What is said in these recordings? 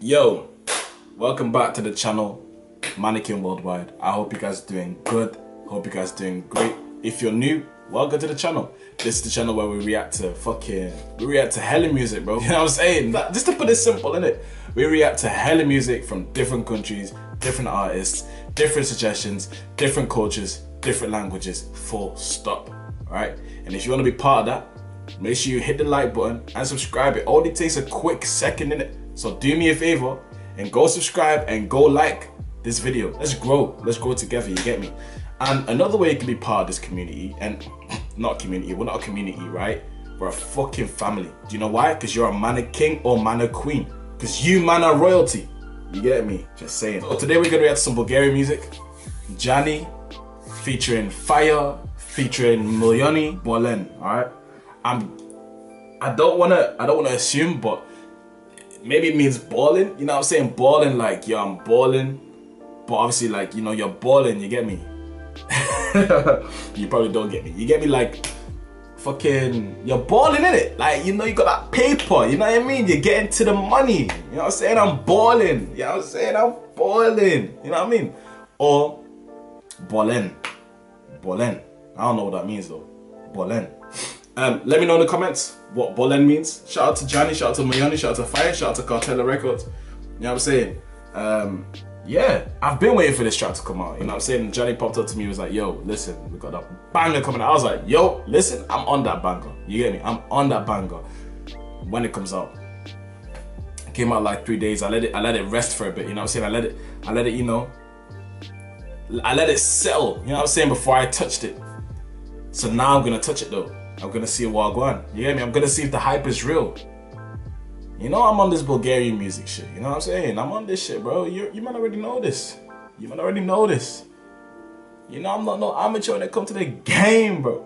Yo, welcome back to the channel, Manakin Worldwide. I hope you guys are doing good. Hope you guys are doing great. If you're new, welcome to the channel. This is the channel where we react to fucking, we react to hella music, bro. You know what I'm saying? Like, just to put it simple, innit? We react to hella music from different countries, different artists, different suggestions, different cultures, different languages, full stop. Alright? And if you want to be part of that, make sure you hit the like button and subscribe. It only takes a quick second in it. So do me a favor and go subscribe and go like this video. Let's grow. Let's grow together. You get me? And another way you can be part of this community, and not community, we're not a community, right? We're a fucking family. Do you know why? Because you're a man of king or man of queen. Because you man are royalty. You get me? Just saying. So today we're gonna react to some Bulgarian music. Djaany featuring Fyre, featuring Milioni Bolen. Alright? I'm I don't wanna I don't wanna assume, but maybe it means balling. You know what I'm saying? Balling like yo, I'm balling. But obviously like, you know, you're balling, you get me? you probably don't get me. You get me like fucking you're balling in it. Like you know you got that paper, you know what I mean? You're getting to the money. You know what I'm saying? I'm balling. You know what I'm saying? I'm balling. You know what I mean? Or balling. Balling. I don't know what that means though. Balling. Um, let me know in the comments what Bolen means. Shout out to Djaany, shout out to Mayani, shout out to Fyre, shout out to Kartela Records. You know what I'm saying? Um, yeah, I've been waiting for this track to come out. You know what I'm saying? Djaany popped up to me, and was like, yo, listen, we got a banger coming out. I was like, yo, listen, I'm on that banger. You get me? I'm on that banger when it comes out. It came out like three days. I let it I let it rest for a bit, you know what I'm saying? I let it I let it, you know, I let it settle, you know what I'm saying, before I touched it. So now I'm gonna touch it though. I'm gonna see Wagwan. You get me? I'm gonna see if the hype is real. You know I'm on this Bulgarian music shit. You know what I'm saying? I'm on this shit, bro. You you might already know this. You might already know this. You know I'm not no amateur when it comes to the game, bro.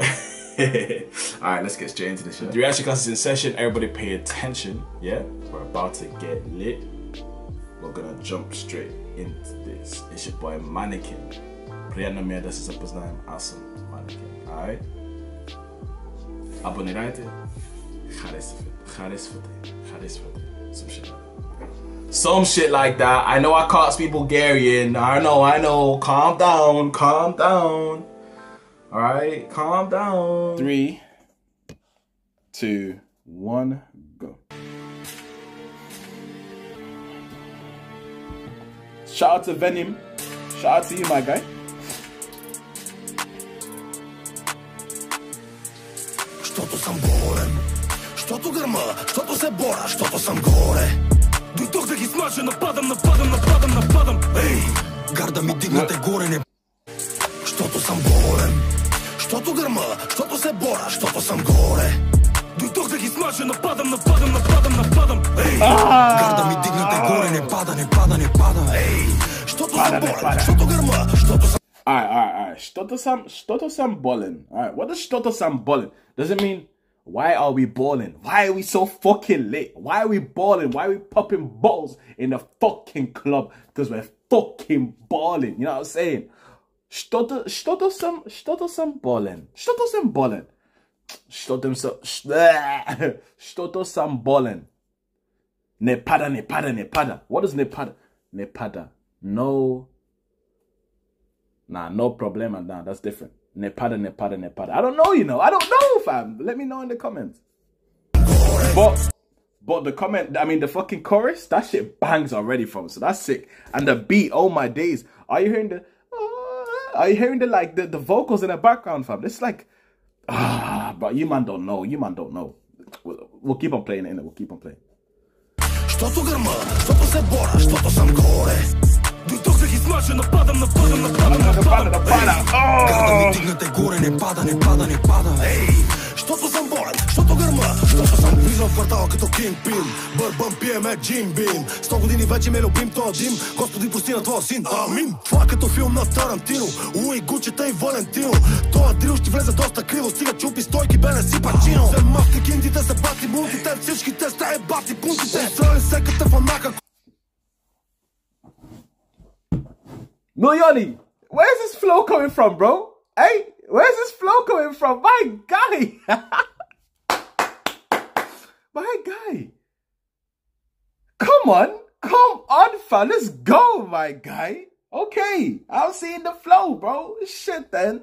Alright, let's get straight into the shit. The reaction class is in session. Everybody pay attention. Yeah, we're about to get lit. We're gonna jump straight into this. It's your boy Manakin. Priyanamia, this is a his name. Awesome Manakin. Alright? Some shit like that. Some shit like that. I know I can't speak Bulgarian. I know, I know. Calm down, calm down. All right, calm down. Three, two, one, go. Shout out to Venom. Shout out to you, my guy. Защото съм болен Защото гърма, защото се боря, защото съм горе Дойдох да ги смажа, нападам, нападам, нападам, нападам Ей, гарда ми дигнате горе, не Защото съм болен Защото гърма, защото се боря, защото съм горе Дойдох да ги смажа, нападам, нападам, нападам, нападам Ей, гарда ми дигнате горе, не пада, не пада, не пада Ей, защото съм болен, защото гърма, защото съм Alright, alright, alright. Shtoto sam, shtoto sam ballin. Alright, what does shtoto sam ballin? Does it mean why are we balling? Why are we so fucking lit? Why are we balling? Why are we popping bottles in the fucking club? Because we're fucking balling. You know what I'm saying? Shtoto, shtoto sam, shtoto sam ballin. Shtoto sam ballin. Shtoto sam, shtoto sam ballin. Nepada, nepada, nepada. What is nepada? Nepada. No Nah, no problem. Nah, that's different. Nepada, Nepada, Nepada. I don't know, you know. I don't know, fam. Let me know in the comments. But, but the comment, I mean, the fucking chorus, that shit bangs already from. So that's sick. And the beat, oh my days. Are you hearing the, uh, are you hearing the, like, the, the vocals in the background, fam? It's like, ah, but you man don't know. You man don't know. We'll, we'll keep on playing it? We'll keep on playing. Ги смажа, нападам, нападам, нападам, нападам Гарда ми дигнате горе, не пада, не пада, не пада. Ей, защото съм болен, защото гърма Защото съм влизам в квартала като Кингпин Бърбън пиеме Джим Бим Сто години вече ме любим този дим. Господи пусти на твоя син, амин. Това е като филм на Тарантино. Луи, Гучета и Валентино. Тоя дрил ще влезе доста криво. Стига чупи стойки, бе не си пачино махте киндите, се бати мултите Всичките сте е бати пунктите Срали секата в анака Milioni, where's this flow coming from, bro? Hey, where's this flow coming from? My guy. My guy. Come on. come on, fam. Let's go, my guy. Okay, I'm seeing the flow, bro. Shit, then.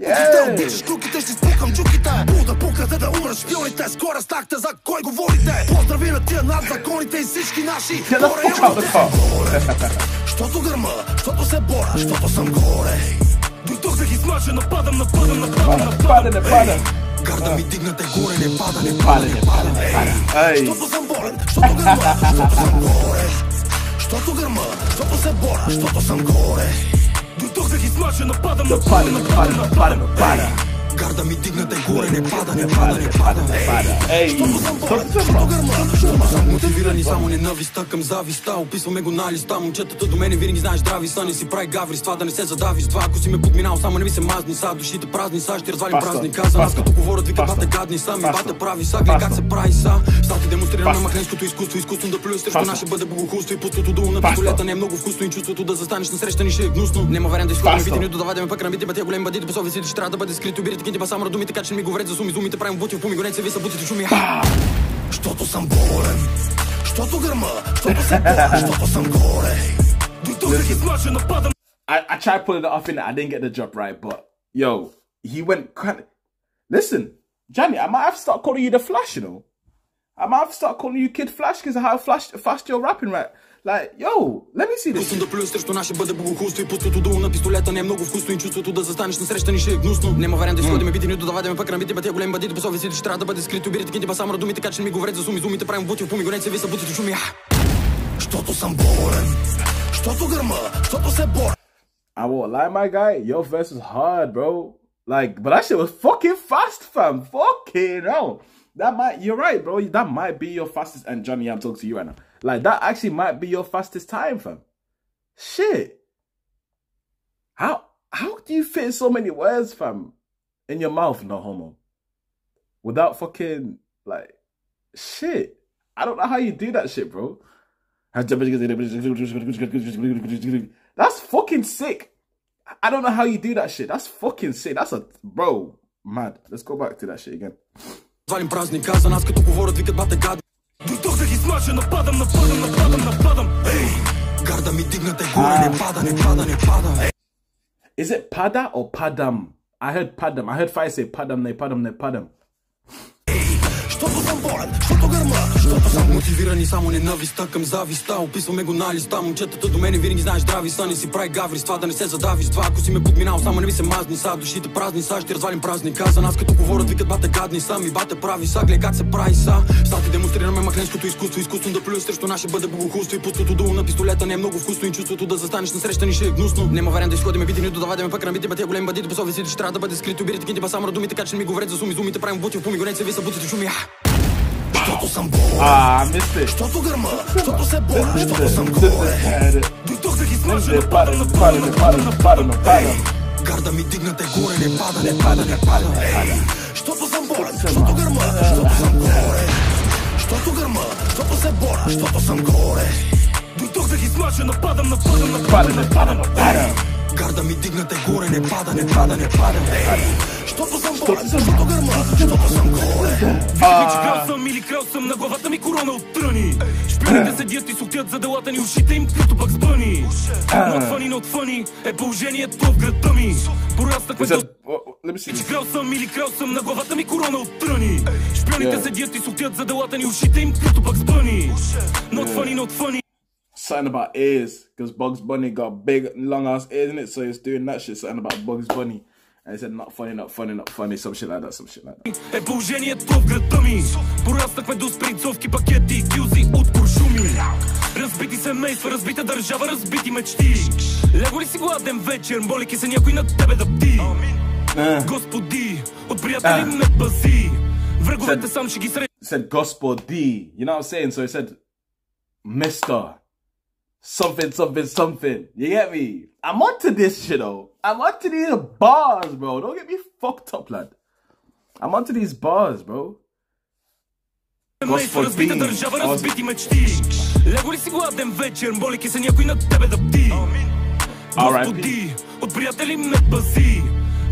Те Yeah. обичаш клюките, ще спукам чуките Буда пука, за да умреш шпионите Скоро стахте, за кой говорите? Поздрави на тия над законите и всички наши fuck out of the car. Щото гърма, щото се боря, щото съм горе. Дойдох да ги смажа, нападам, нападам, нападам, Пада, не пада. Гарда ми дигнате горе, не пада, не Пада, не пада, не пада. Щото съм болен, щото гърма, щото съм горе. Щото гърма, щото се боря, щото съм горе w duch, jak smaczy, no napadam, napadam, no napadam, no napadam, napadam, napadam. Гарда ми дигнате горе, не пада, не пада, не пада. Ей, Щото съм болен, щото гърма, щото съм мотивиран и само ненависта към зависта? Описваме го на листа, момчетата до мене винаги знаеш здрави са. Не си прави гаври, с това да не се задавиш. Два, ако си ме подминал, само не ми се мазни са. Душите празни са, ще развалим Паста, празника За нас паста, като говорят, викат бате гадни са. Ми бате прави са, гледай как се прави са. Са ти Паста. махленското изкуство. Изкуство да плюеш срещу наше бъде богохулство И пустото дуло на пистолета не е много вкусно И чувството да застанеш на среща ни ще е гнусно. Нема вариант да изходим видим до давадеме пък набити бати големи бандити по съвестите ще трябва да бъде скрито Бирите па само ми за суми, зумите правим бути в ви са бутите шуми. Щото съм болен, щото гърма, щото съм болен, щото съм горе. I, I tried pulling it off in. I didn't get the job right, but yo, he went. Listen, Djaany, I might have to start calling you the Flash, you know. I might have to start calling you Kid Flash because of how flash, fast you're rapping, right? Like, yo, let me see this. Пускам да плюя срещу наше бъде богохулство и пустото дуло на пистолета не е много вкусно и чувството да застанеш на среща ни ще е гнусно. Нема вариант да изходим бити, нито да вадиме пък набити бати големи бандити по съвестите ще трябва да бъде скрито. Бирите кинти ба само думи, така че не ми говорят за суми. Зумите правим бути в се ви са бутите шуми. Щото съм болен, щото гърма, щото се боря. I won't lie, my guy. Your verse was hard, bro. Like, but that shit was fucking fast, fam. Fucking hell. That might, you're right, bro. That might be your fastest. And Johnny, I'm talking to you right now. Like, that actually might be your fastest time, fam. Shit. How, how do you fit so many words, fam, in your mouth, no homo? Without fucking, like, shit. I don't know how you do that shit, bro. That's fucking sick. I don't know how you do that shit. That's fucking sick. That's a bro. Mad. Let's go back to that shit again. Валим празника, за нас като говорят, викат бате гад. Дойдох да ги смажа, нападам, нападам, нападам, нападам. Ей! Гарда ми дигнате горе, не пада, не пада, не пада. Is it pada or padam? I heard padam. I heard Fai say padam, ne padam, ne padam. Щото съм болен, щото гърма, щото съм мотивиран и само ненависта към зависта. Описваме го на листа, момчетата до мене винаги знаеш здрави са, не си прави гаври, с това да не се задавиш. Два, ако си ме подминал, само не ми се мазни са, душите празни са, ще развалим празника. За нас като говорят, викат бате гадни са, ми бате прави са, гледай как се прави са. Са ти демонстрираме махленското изкуство, изкуство да плюе срещу наше бъде богохулство и пустото дуло на пистолета не е много вкусно и чувството да застанеш на среща ни ще е гнусно. Нема вариант да изходим бити, нито да пък набити бати големи бандити по съвестите ще трябва да бъде скрито. Бирите кинти ба само на думи, така че ми говорят за суми, зумите правим бути в пуми, гонете се ви са бутите шуми. Защото съм горе. А, мисля. Защото гърма, защото се боря, защото съм горе. Дойдох да ги смържа на пара, на пара, на пара, на пара, на пара. Гарда ми дигнате горе, не пада, не пада, не пада, Защото съм болен, защото гърма, защото съм горе. Защото гърма, защото се боря, защото съм горе. Дойдох да ги смажа, нападам, нападам, нападам, на нападам. Гарда ми дигнате горе, не пада, не пада, не пада. Ей, Щото съм болен, щото гърма, щото съм горе. Виждаме, че крал съм или крал съм на главата ми корона от тръни Шпионите седят и сухтят за делата ни ушите им като пък спъни Not funny, not funny е положението в града ми. Пораснахме до че крал съм или крал съм на главата ми корона от тръни Шпионите Yeah. седят и сухтят за делата ни ушите им като пък спъни Not funny, not funny Something about ears, because Bugs Bunny got big, long ass ears in it, so he's doing that shit. Something about Bugs Bunny. And he said, not funny, not funny, not funny, some shit like that, some shit like that. е положението в града ми Пораснахме до спринцовки пакети и кюзи от куршуми Разбити семейства, разбита държава, разбити мечти Лего ли си гладен вечер, молики се някой над тебе да бди Господи, от приятели ме пази Враговете сам ще ги среща It said Gospel D. You know what I'm saying? So he said, Mister, something, something, something. You get me? I'm onto this shit, though. I'm onto these bars, bro. Don't get me fucked up, lad. I'm onto these bars, bro. семейства, разбита Господи. държава, разбити мечти Лего ли си гладен вечер, молики се някой над тебе да бди R.I.P. Господи, от приятели ме пази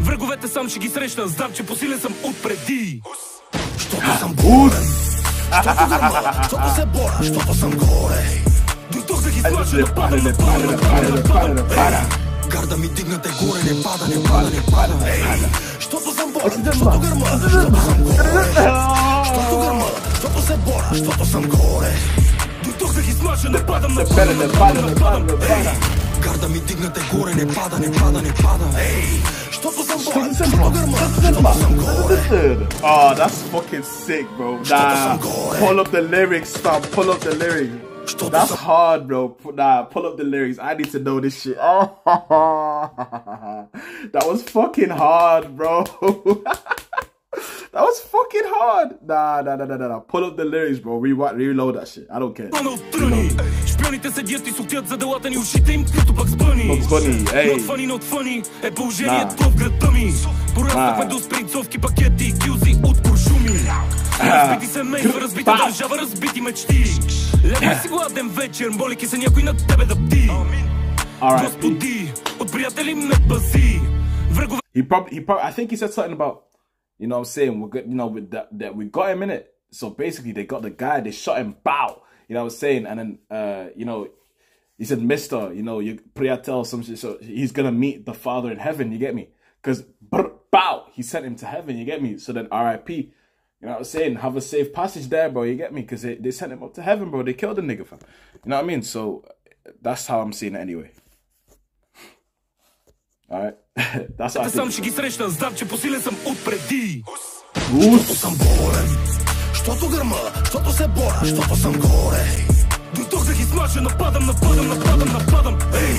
Враговете сам ще ги срещна, знам, че посилен съм отпреди Щото съм болен, Щото гърма, щото се боря, щото съм горе Дойдох да ги смача, Не да пада, падам, не да пада, не пада, не пада, не пада. Гарда ми дигнате горе, не пада, не пада, не пада Ей, щото съм борен, щото гърма, щото съм горе Щото гърма, щото се боря, щото съм горе Дойдох да ги смача, не падам, не Не пада, не пада, не пада, не пада. Гарда ми дигнате горе, не пада, не пада, не пада Ей, щото съм борен, щото гърма, щото съм горе Oh, that's fucking sick, bro. Nah, pull up the lyrics, fam. Pull up the lyrics. That's hard, bro. Nah, pull up the lyrics. I need to know this shit. Oh, that was fucking hard, bro. that was fucking hard. Nah, nah, nah, nah, nah, nah. Pull up the lyrics, bro. Rewind, reload that shit. I don't care. на Шпионите седят и сухтят за делата ни ушите им като. Not funny, not funny е положението в града ми. Пораснахме до спринцовки пакети и кюзи от куршуми. Разбити семейства, разбита държава, разбити мечти. Лева си гладен вечер, молики се някой над тебе да бди. Господи, от приятели ме пази Врагове He probably, he probably, I think he said something about, you know what I'm saying, we're good, you know, with that, that we got him in it. So basically, they got the guy, they shot him, bow, you know what I'm saying? And then, uh, you know, he said, Mister, you know, you Priatel, some shit, so he's gonna meet the Father in heaven, you get me? Because, bow, he sent him to heaven, you get me? So then, RIP, you know what I'm saying? Have a safe passage there, bro, you get me? Because they, they sent him up to heaven, bro, they killed the nigga, fam. You know what I mean? So that's how I'm seeing it anyway. Alright? that's how I сам think. ще ги срещна, знам, че посилен съм отпреди Щото съм болен, Щото гърма, щото се боря, щото съм горе. Дойдох да ги смача, нападам, нападам, нападам, нападам. Ей,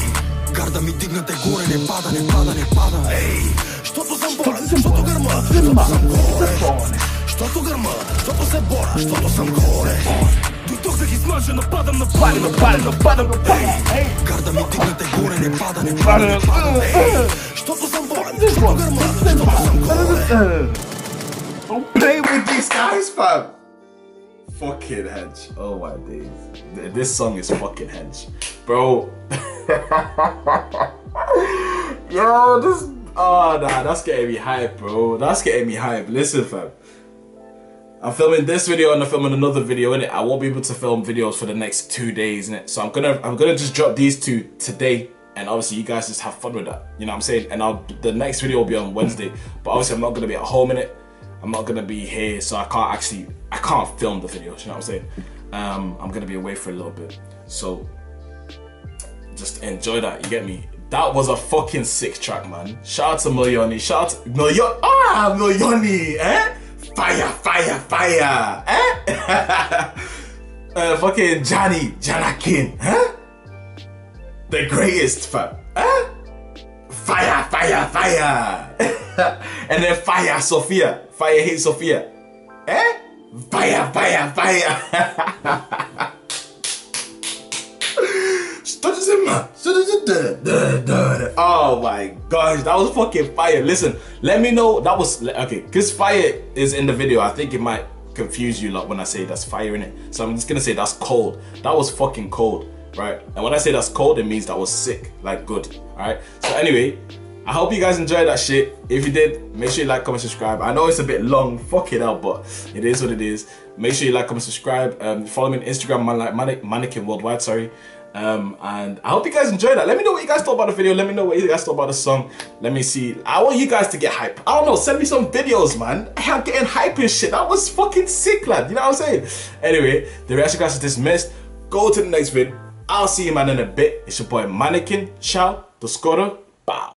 гарда ми дигнате горе, не пада, не пада, не пада. Ей, щото съм болен, щото гърма, щото съм горе. Щото гърма, щото се боря, щото съм горе. Дойдох да ги смача, нападам, нападам, нападам, нападам, нападам Гарда ми дигнате горе, не пада, не пада, не пада. Ей, щото съм болен, щото гърма, щото съм горе Don't play with these guys, fam. Fucking hedge. Oh my days. This song is fucking hedge. Bro. Yo, this. Oh, nah, that's getting me hype, bro. That's getting me hype. Listen, fam. I'm filming this video and I'm filming another video in it. I won't be able to film videos for the next two days in it. So I'm gonna I'm gonna just drop these two today and obviously you guys just have fun with that. You know what I'm saying? And I'll the next video will be on Wednesday. But obviously I'm not gonna be at home in it. I'm not gonna be here, so I can't actually I can't film the videos, you know what I'm saying? Um I'm gonna be away for a little bit. So just enjoy that, you get me? That was a fucking sick track, man. Shout out to Milioni. Shout out to Milioni. Ah, Milioni, eh? Fire, fire, fire, eh? uh, fucking Djaany, Janakin, huh? The greatest, fam, eh? Fire, fire, fire. and then fire, Sophia. Fire, hate Sophia. Eh? Fire, fire, fire. Oh my gosh, that was fucking fire. Listen, let me know that was okay, because fire is in the video. I think it might confuse you lot when I say that's fire in it. So I'm just gonna say that's cold. That was fucking cold, right? And when I say that's cold, it means that was sick, like good. Alright. So anyway, I hope you guys enjoyed that shit. If you did, make sure you like, comment, subscribe. I know it's a bit long, fuck it out, but it is what it is. Make sure you like, comment, subscribe. Um, follow me on Instagram, man, like Manic, Manakin Worldwide, sorry. Um, and I hope you guys enjoyed that. Let me know what you guys thought about the video. Let me know what you guys thought about the song. Let me see. I want you guys to get hype. I don't know. Send me some videos, man. I'm getting hype and shit. That was fucking sick, lad. You know what I'm saying? Anyway, the reaction class is dismissed. Go to the next vid. I'll see you, man, in a bit. It's your boy Manakin. Ciao. The scorer. Bow.